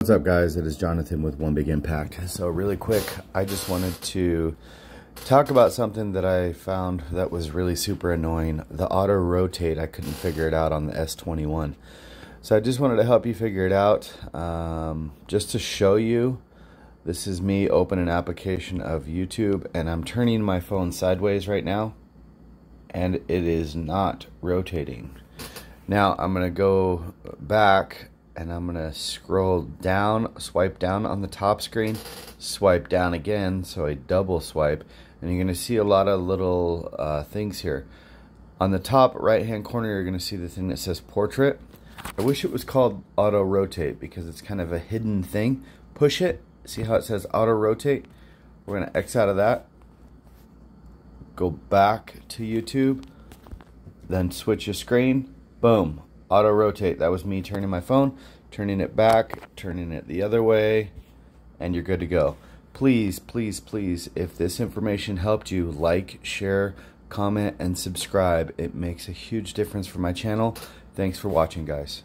What's up guys, it is Jonathan with One Big Impact. So really quick, I just wanted to talk about something that I found that was really super annoying. The auto rotate, I couldn't figure it out on the S21. So I just wanted to help you figure it out. Um, just to show you, this is me open an application of YouTube and I'm turning my phone sideways right now and it is not rotating. Now I'm gonna go back and I'm gonna scroll down, swipe down on the top screen, swipe down again, so I double swipe, and you're gonna see a lot of little uh, things here. On the top right hand corner, you're gonna see the thing that says portrait. I wish it was called auto rotate because it's kind of a hidden thing. Push it, see how it says auto rotate? We're gonna X out of that, go back to YouTube, then switch your screen, boom, auto rotate. That was me turning my phone, turning it back, turning it the other way, and you're good to go. Please, please, please, if this information helped you, like, share, comment, and subscribe. It makes a huge difference for my channel. Thanks for watching, guys.